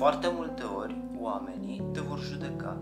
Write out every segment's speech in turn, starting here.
foarte multe ori oamenii te vor judeca.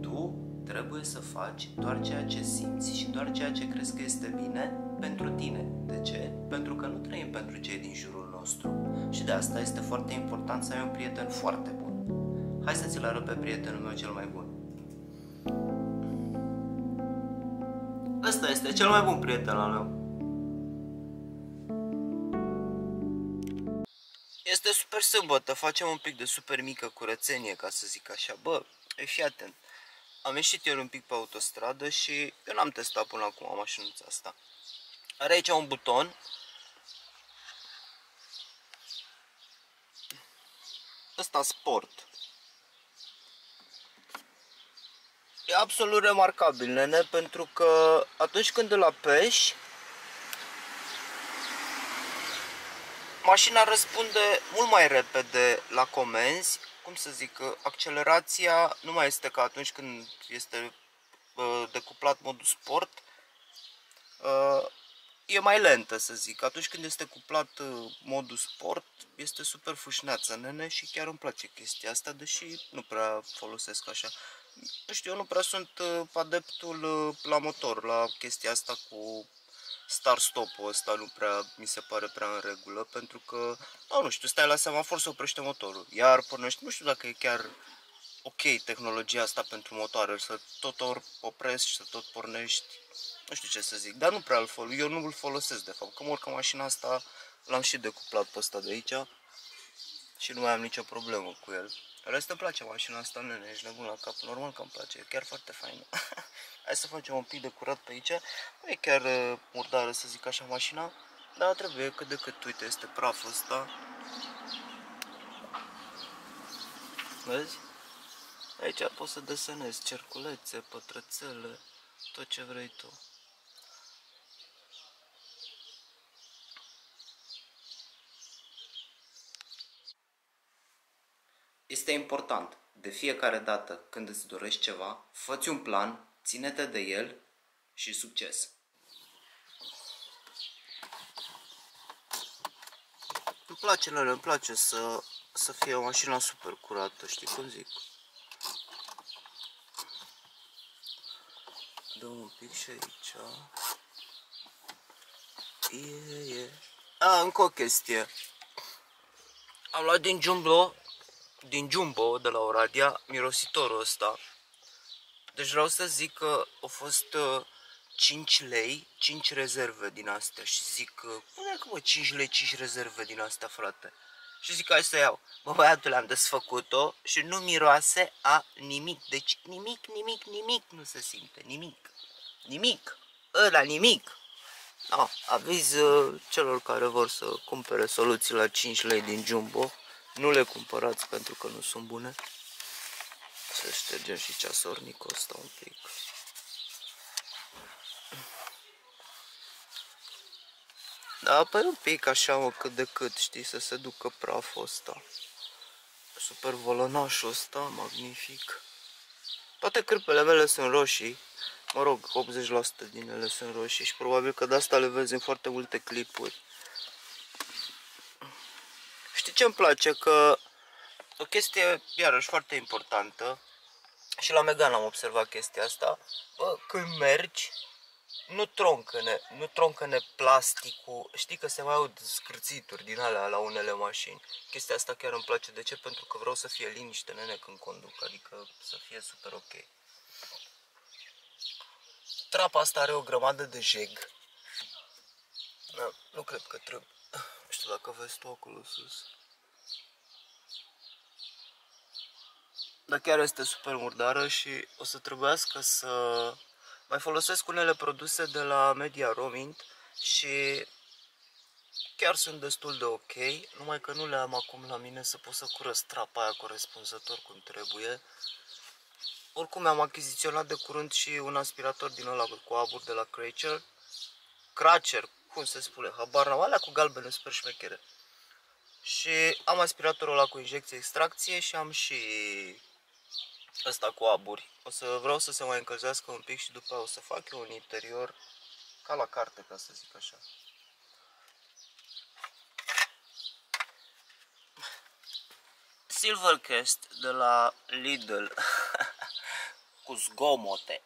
Tu trebuie să faci doar ceea ce simți și doar ceea ce crezi că este bine pentru tine. De ce? Pentru că nu trăim pentru cei din jurul nostru. Și de asta este foarte important să ai un prieten foarte bun. Hai să ți-l arăt pe prietenul meu cel mai bun. Ăsta este cel mai bun prieten al meu. Este super sâmbătă, facem un pic de super mică curățenie, ca să zic așa. Bă, e fii atent. Am ieșit eu un pic pe autostradă și eu n-am testat până acum mașinuța asta. Are aici un buton. Ăsta sport. E absolut remarcabil, nene, pentru că atunci când îl apeși, mașina răspunde mult mai repede la comenzi, cum să zic, accelerația nu mai este ca atunci când este decuplat modul sport, e mai lentă, să zic. Atunci când este cuplat modul sport, este super fâșneață, nene, și chiar îmi place chestia asta, deși nu prea folosesc așa. Nu știu, eu nu prea sunt adeptul la motor, la chestia asta cu start-stop-ul ăsta nu prea mi se pare prea în regulă, pentru că, da, nu știu, stai la semafor să oprește motorul, iar pornești, nu știu dacă e chiar ok tehnologia asta pentru motoare, să tot ori oprești și să tot pornești, nu știu ce să zic, dar nu prea îl folosesc, eu nu îl folosesc de fapt, că mă urcă mașina asta, l-am și decuplat pe ăsta de aici și nu mai am nicio problemă cu el. Rest îmi place mașina asta, nene, ești nebun la cap, normal că îmi place, e chiar foarte faină. Hai să facem un pic de curat pe aici. Nu e chiar uh, murdară să zic așa mașina, dar trebuie cât de cât, uite, este praful ăsta. Vezi? Aici poți să desenezi cerculețe, pătrățele, tot ce vrei tu. Este important, de fiecare dată când îți dorești ceva, fă un plan ține-te de el și succes! Îmi place, Nele, îmi place să, să fie o mașină super curată, știi cum zic? Dăm un pic și aici. E, e. A, încă o chestie. Am luat din Jumbo, din Jumbo, de la Oradia, mirositorul ăsta deci vreau să zic că au fost uh, 5 lei, 5 rezerve din astea și zic, uh, cum e că mă 5 lei, 5 rezerve din astea, frate? Și zic, hai să iau. Bă, băiatul, am desfăcut-o și nu miroase a nimic. Deci nimic, nimic, nimic nu se simte, nimic. Nimic. Ăla, nimic. No, aviz uh, celor care vor să cumpere soluții la 5 lei din Jumbo, nu le cumpărați pentru că nu sunt bune. Să ștergem și ceasornicul ăsta un pic. Da, păi un pic așa, mă, cât de cât, știi, să se ducă praful ăsta. Super volonașul ăsta, magnific. Toate cârpele mele sunt roșii. Mă rog, 80% din ele sunt roșii și probabil că de asta le vezi în foarte multe clipuri. Știi ce îmi place? Că o chestie, iarăși, foarte importantă și la Megan am observat chestia asta. Bă, când mergi, nu troncăne, nu troncăne plasticul. Știi că se mai aud scârțituri din alea la unele mașini. Chestia asta chiar îmi place. De ce? Pentru că vreau să fie liniște, nene, când conduc. Adică să fie super ok. Trapa asta are o grămadă de jeg. Da, nu cred că trebuie. Nu știu dacă vezi tu acolo sus. Dar chiar este super murdară și o să trebuiască să mai folosesc unele produse de la Media Romint și chiar sunt destul de ok, numai că nu le am acum la mine să pot să curăț trapa aia corespunzător cum trebuie. Oricum am achiziționat de curând și un aspirator din ăla cu abur de la Cracher. Cracher, cum se spune, habar n-am, alea cu galbene super șmechere. Și am aspiratorul ăla cu injecție extracție și am și ăsta cu aburi. O să vreau să se mai încălzească un pic și după o să fac eu un interior ca la carte, ca să zic așa. Silvercast de la Lidl cu zgomote.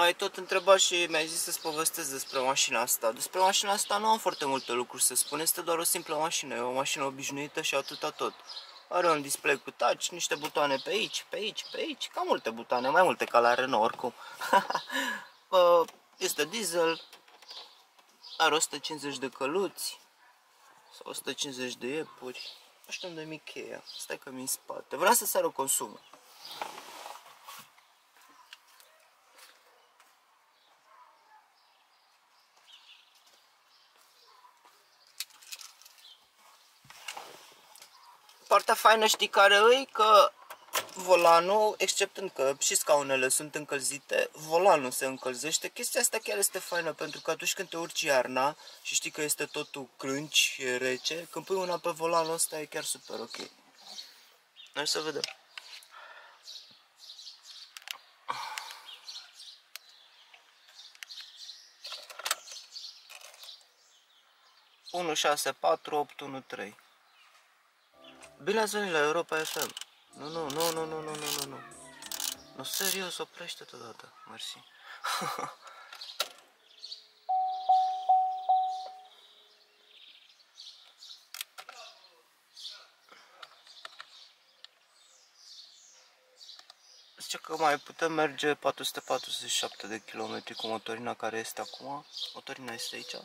Mai tot întrebat și mi-ai zis să-ți povestesc despre mașina asta. Despre mașina asta nu am foarte multe lucruri să spun, este doar o simplă mașină, e o mașină obișnuită și atâta tot. Are un display cu touch, niște butoane pe aici, pe aici, pe aici, cam multe butoane, mai multe ca la Renault oricum. este diesel, are 150 de căluți, sau 150 de iepuri. Nu știu unde mi cheia, stai că mi în spate. Vreau să sară consumul. Partea faină știi care îi? Că volanul, exceptând că și scaunele sunt încălzite, volanul se încălzește. Chestia asta chiar este faină pentru că atunci când te urci iarna și știi că este totul crânci, e rece, când pui una pe volanul ăsta e chiar super ok. Hai să vedem. Unu șase patru opt unu trei Bine ați venit la Europa FM. Nu, nu, nu, nu, nu, nu, nu, nu. Nu, serios, oprește-te odată. Mersi. Zice că mai putem merge 447 de km cu motorina care este acum. Motorina este aici.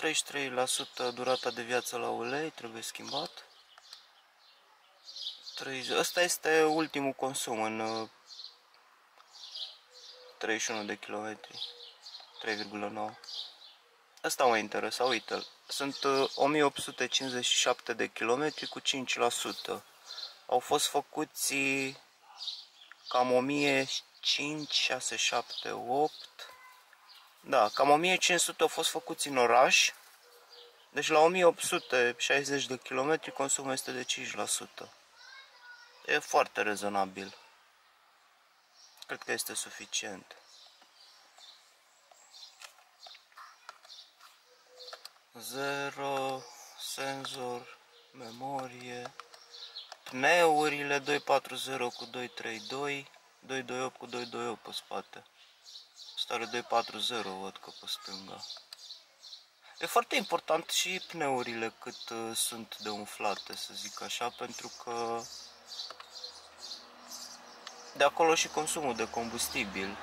33% durata de viață la ulei trebuie schimbat. 30. Ăsta este ultimul consum în 31 uh, de kilometri. 3,9. Asta mă interesa, uite Sunt 1857 uh, de kilometri cu 5%. Au fost făcuți cam 1500, 6, 7, 8 da, cam 1500 au fost făcuți în oraș. Deci la 1860 de km consumul este de 5%. E foarte rezonabil. Cred că este suficient. Zero, senzor, memorie, pneurile 240 cu 232, 228 cu 228 pe spate. Stare 240 văd că pe stânga. E foarte important și pneurile cât uh, sunt de umflate, să zic așa, pentru că de acolo și consumul de combustibil.